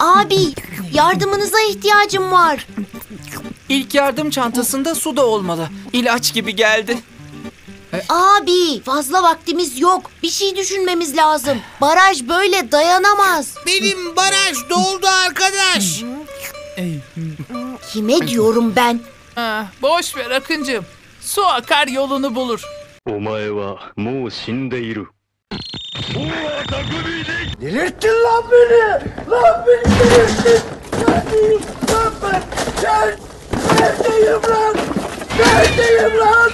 Abi yardımınıza ihtiyacım var. İlk yardım çantasında su da olmalı. İlaç gibi geldi. Abi fazla vaktimiz yok. Bir şey düşünmemiz lazım. Baraj böyle dayanamaz. Benim baraj doldu arkadaş. Kime diyorum ben? Ah, boş ver Akıncığım. Su akar yolunu bulur. お前はもう死んでいる。 Delirttin lan beni! Lan beni delirttin! Neredeyim lan ben? Gel! Neredeyim lan? Neredeyim lan?